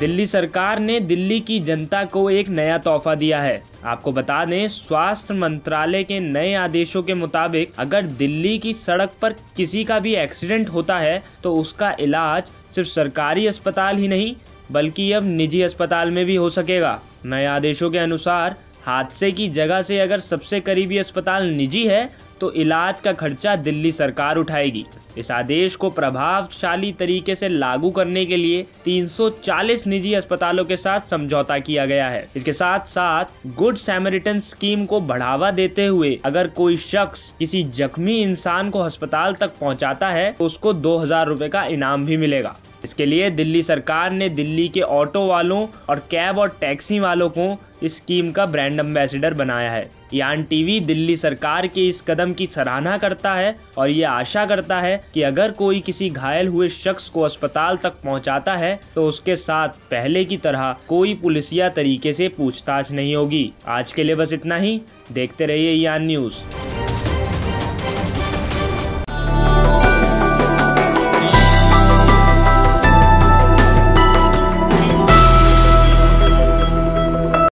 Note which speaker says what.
Speaker 1: दिल्ली सरकार ने दिल्ली की जनता को एक नया तोहफा दिया है। आपको बता दें, स्वास्थ्य मंत्रालय के नए आदेशों के मुताबिक, अगर दिल्ली की सड़क पर किसी का भी एक्सीडेंट होता है तो उसका इलाज सिर्फ़ सरकारी अस्पताल ही नहीं, बल्कि अब निजी अस्पताल में भी हो सकेगा। नए आदेशों के अनुसार, हादसे की जगह से अगर सबसे करीबी अस्पताल निजी है तो इलाज का खर्चा दिल्ली सरकार उठाएगी। इस आदेश को प्रभावशाली तरीके से लागू करने के लिए 340 निजी अस्पतालों के साथ समझौता किया गया है। इसके साथ साथ गुड सैमरिटन स्कीम को बढ़ावा देते हुए अगर कोई शख्स किसी जख्मी इंसान को अस्पताल तक पहुंचाता है तो उसको दो हज़ार का इनाम भी मिलेगा। इसके लिए दिल्ली सरकार ने दिल्ली के ऑटो वालों और कैब और टैक्सी वालों को इस स्कीम का ब्रांड एम्बेसडर बनाया है। यान टीवी दिल्ली सरकार के इस कदम की सराहना करता है और ये आशा करता है कि अगर कोई किसी घायल हुए शख्स को अस्पताल तक पहुंचाता है तो उसके साथ पहले की तरह कोई पुलिसिया तरीके से पूछताछ नहीं होगी। आज के लिए बस इतना ही। देखते रहिए यान न्यूज़।